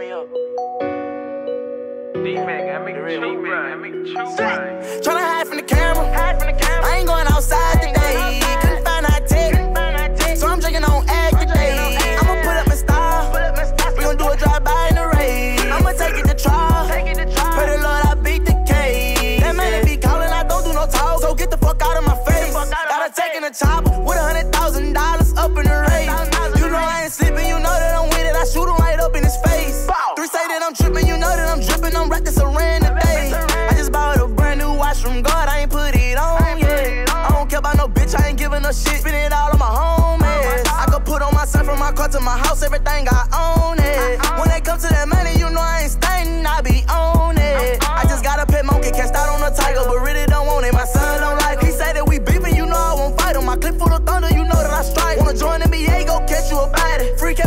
D-Mac, I make the true right. I make the true right. Tryna hide from the camera. I ain't going outside today. Couldn't find high tech. So I'm drinking on egg today. I'ma put up my style. We gon' do a drive-by in the rain. I'ma take it to trial. Pray the Lord I beat the case. That man be calling, I don't do no talk. So get the fuck out of my face. Gotta take in the chopper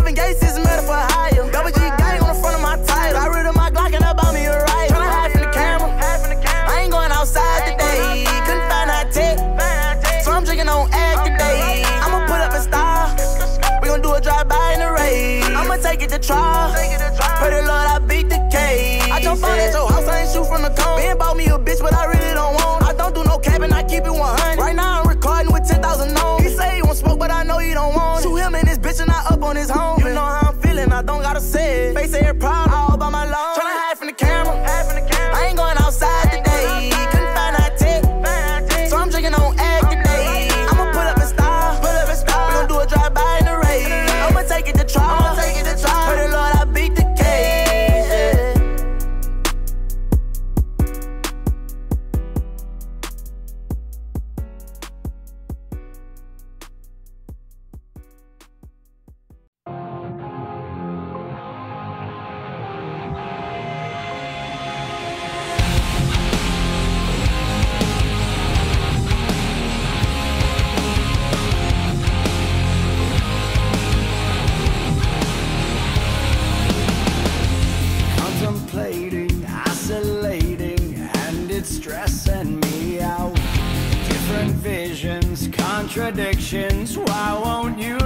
Kevin Gates is a for hire. Double G gang on the front of my title. I rid of my Glock and I bought me a riot. Tryna hide from the camera. I ain't going outside today. Couldn't find high tech. So I'm drinking on egg today. I'ma put up a style. We gon' do a drive-by in the rain. I'ma take it to trial. Pray the Lord I beat the case. I jump out at your house, I ain't shoot from the cone. Ben bought me a bitch, but I really don't want. Contradictions. Why won't you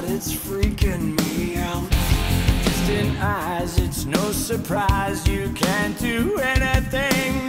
twisted it's freaking me out. Distant eyes, it's no surprise you can't do anything.